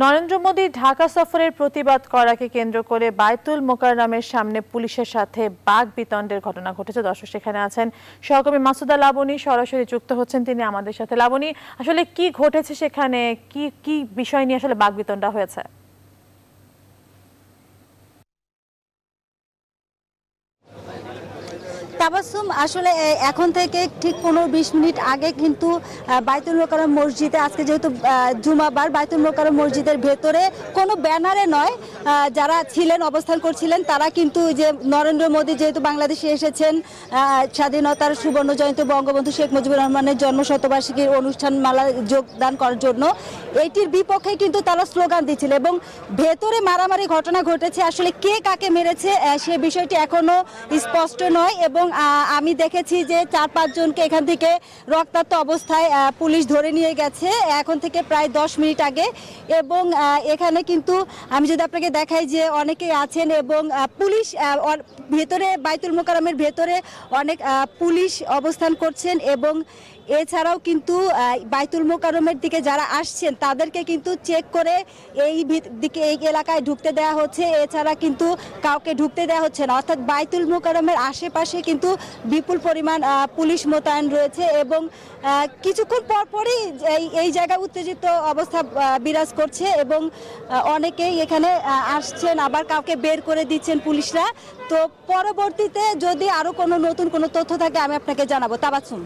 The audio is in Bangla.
নরেন্দ্র মোদী ঢাকা সফরের প্রতিবাদ করাকে কেন্দ্র করে বায়তুল মোকারামের সামনে পুলিশের সাথে বাঘ বিতণ্ডের ঘটনা ঘটেছে। দর্শক সেখানে আছেন সহকর্মী মাসুদা লাবণী। সরাসরি যুক্ত হচ্ছেন তিনি আমাদের সাথে। লাবণী, আসলে কি ঘটেছে সেখানে? কি কি বিষয় নিয়ে আসলে বাঘ বিতণ্ডা হয়েছে? তাবাসুম আসলে এখন থেকে ঠিক পনেরো বিশ মিনিট আগে কিন্তু বাইতুল মোকারম মসজিদে, আজকে যেহেতু জুমাবার, বাইতুল মোকারম মসজিদের ভেতরে কোনো ব্যানারে নয় যারা ছিলেন, অবস্থান করছিলেন, তারা কিন্তু যে নরেন্দ্র মোদী যেহেতু বাংলাদেশে এসেছেন স্বাধীনতার সুবর্ণ জয়ন্তী বঙ্গবন্ধু শেখ মুজিবুর রহমানের জন্ম শতবার্ষিকীর অনুষ্ঠান মালা যোগদান করার জন্য, এটির বিপক্ষে কিন্তু তারা স্লোগান দিচ্ছিল এবং ভেতরে মারামারি ঘটনা ঘটেছে, আসলে কে কাকে মেরেছে সে বিষয়টি এখনও স্পষ্ট নয় এবং আমি দেখেছি যে চার পাঁচজনকে এখান থেকে রক্তাক্ত অবস্থায় পুলিশ ধরে নিয়ে গেছে, এখন থেকে প্রায় দশ মিনিট আগে এবং এখানে কিন্তু আমি যদি আপনাকে দেখাই যে অনেকেই আছেন এবং পুলিশ ভেতরে বাইতুল মোকারমের ভেতরে অনেক পুলিশ অবস্থান করছেন এবং এছাড়াও কিন্তু বাইতুল মোকারমের দিকে যারা আসছেন তাদেরকে কিন্তু চেক করে এই দিকে, এই এলাকায় ঢুকতে দেওয়া হচ্ছে। এছাড়া কিন্তু কাউকে ঢুকতে দেওয়া হচ্ছে না। অর্থাৎ বাইতুল মোকারমের আশেপাশে কিন্তু বিপুল পরিমাণ পুলিশ মোতায়েন রয়েছে এবং কিছুক্ষণ পর পরই এই জায়গায় উত্তেজিত অবস্থা বিরাজ করছে এবং অনেকেই এখানে আসছেন, আবার কাউকে বের করে দিচ্ছেন পুলিশরা। তো পরবর্তীতে যদি আরও কোনো নতুন কোনো তথ্য থাকে, আমি আপনাকে জানাব। তাবাসুম।